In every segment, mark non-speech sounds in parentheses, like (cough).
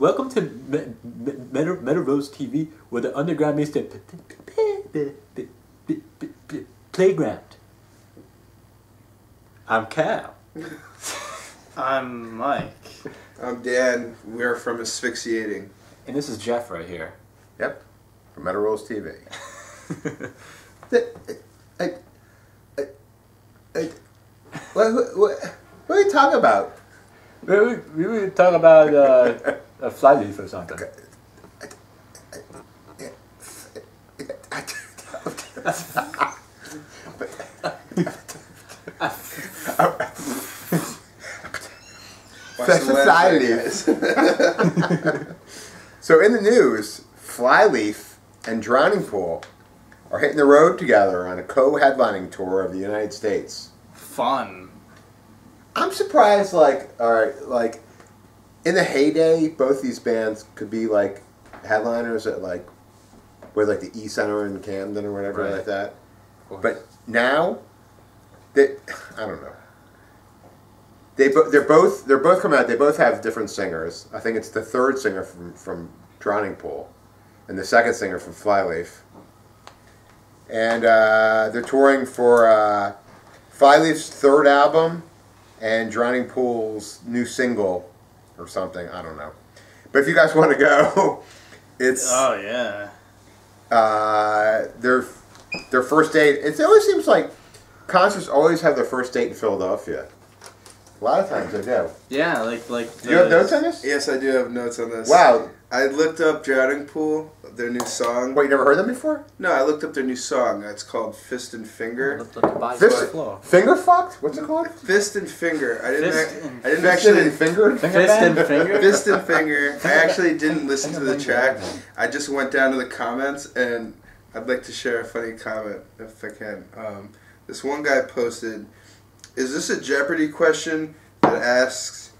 welcome to Me- Me- Meadow, Metal Rules TV, where the underground meets the p- p- p- p- p- p- p- playground. I'm Cal. (laughs) I'm Mike. I'm Dan. We're from Asphyxiating. And this is Jeff right here. Yep, from Metal Rules TV. The- I- I- I- what, what, what, what are you talking about? We, we, we were talking about uh, (laughs) a flyleaf or something. Watch the lens there, guys. So in the news, Flyleaf and Drowning Pool are hitting the road together on a co-headlining tour of the United States. Fun. I'm surprised, like, all right, like, in the heyday, both these bands could be like headliners at like, with like the E Center in Camden or whatever Right. like that. But now, they, I don't know. They bo- they're both they're both coming out. They both have different singers. I think it's the third singer from from Drowning Pool, and the second singer from Flyleaf. And uh, they're touring for uh, Flyleaf's third album and Drowning Pool's new single or something. I don't know. But if you guys want to go, (laughs) it's Oh yeah. uh, their their first date. It always seems like concerts always have their first date in Philadelphia. A lot of times I do. Yeah, like like. Do you have notes on this? yes, I do have notes on this. Wow. I looked up Drowning Pool, their new song. Wait, you never heard them before? No, I looked up their new song. It's called Fist and Finger. Looked like the body Fist- on. Finger fucked? What's it called? Fist and Finger. I didn't. Fist and- I didn't Fisted actually. and fingered? Finger Fist band? and finger. Fist and Finger. I actually didn't listen to the track. I just went down to the comments and I'd like to share a funny comment if I can. Um, this one guy posted, "Is this a Jeopardy question that asks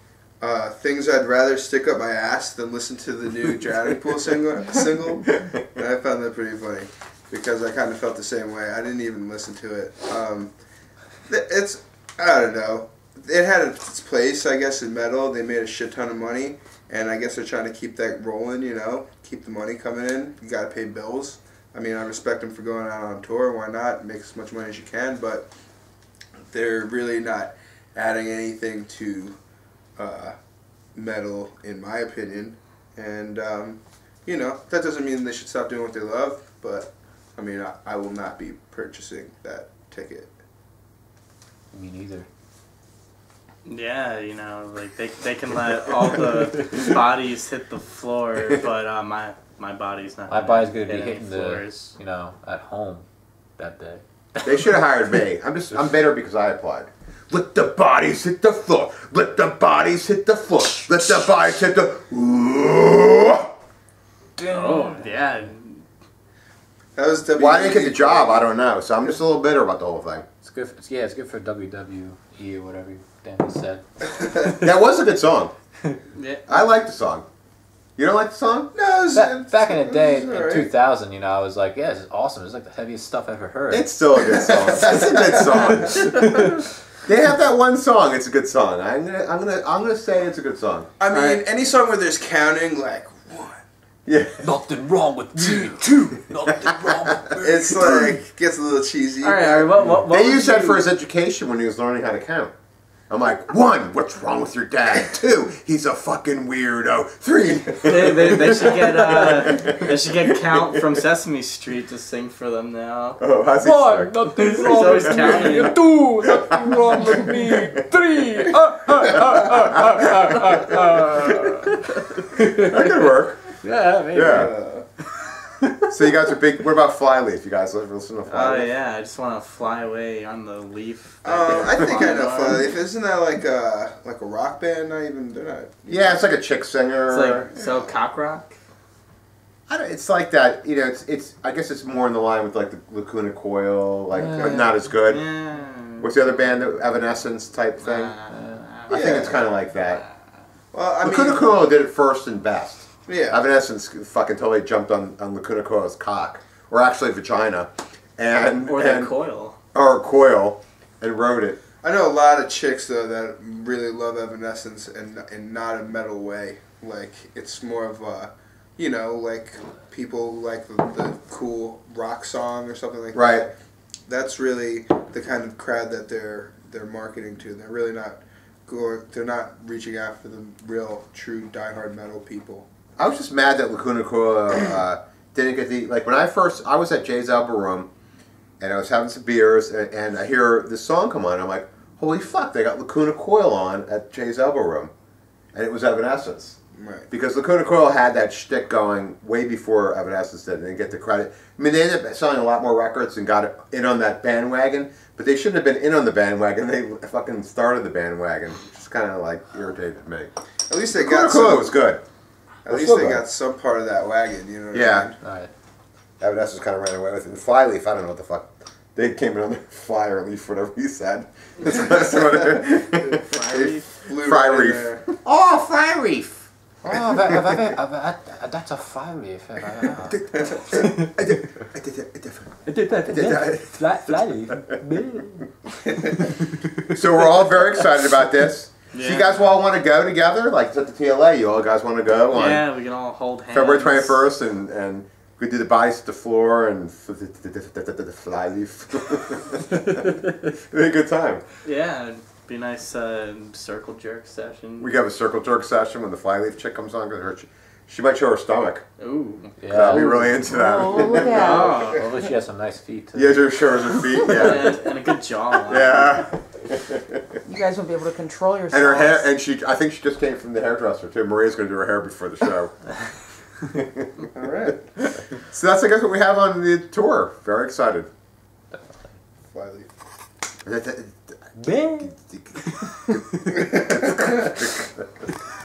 uh, things I'd rather stick up my ass than listen to the new (laughs) Drowning Pool single?" single? And (laughs) I found that pretty funny because I kind of felt the same way. I didn't even listen to it. Um, it's I don't know. It had its place, I guess, in metal. They made a shit ton of money, and I guess they're trying to keep that rolling. You know, keep the money coming in. You got to pay bills. I mean, I respect them for going out on tour. Why not make as much money as you can? But they're really not adding anything to uh, metal, in my opinion. And um, you know, that doesn't mean they should stop doing what they love. But I mean, I, I will not be purchasing that ticket. Me neither. Yeah, you know, like they, they can let all the (laughs) bodies hit the floor, but uh, my my body's not. My body's gonna be hit any hitting the, you know, at home that day. They should have hired me. I'm just I'm bitter because I applied. Let the bodies hit the floor. Let the bodies hit the floor. Let the bodies hit the. Ooh. Oh yeah, That was WWE. Why I didn't get the job, I don't know. So I'm just a little bitter about the whole thing. It's good. For, it's, yeah, it's good for WWE or whatever Dan said. (laughs) That was a good song. (laughs) yeah. I like the song. You don't like the song? No, it was, Ba- back in the day, it in alright. 2000, you know, I was like, yeah, this is awesome. It's like the heaviest stuff I've ever heard. It's still a good song. (laughs) It's a good song. (laughs) they have that one song. It's a good song. I'm gonna I'm gonna I'm gonna say it's a good song. I mean, Alright. any song where there's counting, like one, Yeah. Nothing wrong with me. Two. (laughs) Nothing wrong with me. it's like gets a little cheesy. All right, all right. What what, what They used that for his education when he was learning how to count. I'm like, one, what's wrong with your dad? Two, he's a fucking weirdo. Three, They, they, they should get uh, (laughs) they should get Count from Sesame Street to sing for them now. oh, how's he One, start? nothing wrong with me. Two, nothing wrong with me. Three. Uh, uh, uh, uh, uh, uh, That could work. uh. Yeah, maybe. Yeah. So you guys are big. What about Flyleaf? You guys listen to Flyleaf? Oh Flyleaf? yeah, I just want to fly away on the leaf. that Um, I think I know on. Flyleaf. Isn't that like a like a rock band? Not even they're not. Yeah, it's like a chick singer. It's like so cock rock. I don't, it's like that. You know, it's it's. I guess it's more in the line with like the Lacuna Coil, like Yeah. but not as good. Yeah. What's the other band? The Evanescence type thing. Uh, I think it's kind of like that. Well, I Lacuna mean, Coil did it first and best. Yeah. Evanescence fucking totally jumped on, on Lacuna Coil's cock, or actually vagina, and or that and, coil. or coil, and wrote it. I know a lot of chicks though that really love Evanescence and and not a metal way. Like it's more of a, you know, like people like the, the cool rock song or something like Right. that. That's really the kind of crowd that they're they're marketing to. They're really not going. They're not reaching out for the real, true diehard metal people. I was just mad that Lacuna Coil uh, (clears throat) didn't get the like when I first I was at Jay's Elbow Room, and I was having some beers, and, and I hear this song come on. I'm like, holy fuck! They got Lacuna Coil on at Jay's Elbow Room, and it was Evanescence Right. because Lacuna Coil had that shtick going way before Evanescence did, and they get the credit. I mean, they ended up selling a lot more records and got in on that bandwagon, but they shouldn't have been in on the bandwagon. They fucking started the bandwagon, which just kind of like irritated me. At least they Lacuna got Coil was good. At least they got some part of that wagon. You know what Yeah. I mean? Alright. Evanescence kind of ran away with it. And Flyleaf, I don't know what the fuck. They came in on the (laughs) flyer leaf, whatever he said. (laughs) That's what- that's what it- (laughs) Flyleaf? Flew Fry right in reef. there. Oh, fly reef. Oh, that, that, that, that, that, that's a fire reef. Flat, flatty. so we're all very excited about this. So you guys all want to go together? Like it's at the TLA, you all guys want to go on Yeah, we can all hold hands. February 21st and, and we do the bodies to the floor and f- the, the, the, the, the fly leaf. (laughs) It'd be a good time. Yeah, it'd be a nice uh, circle jerk session. We have a circle jerk session when the fly leaf chick comes on because her, she might show her stomach. Ooh. Yeah. I'll be really into that. Oh, look out. Oh. Although she has some nice feet. Too. Yeah, just shows her feet. Yeah, and, and a good jawline. yeah. (laughs) You guys won't be able to control yourselves. And her hair, and she, I think she just came from the hairdresser too. Maria's going to do her hair before the show. (laughs) All right. so that's, I guess, what we have on the tour. Very excited. Flyleaf. (laughs) Man.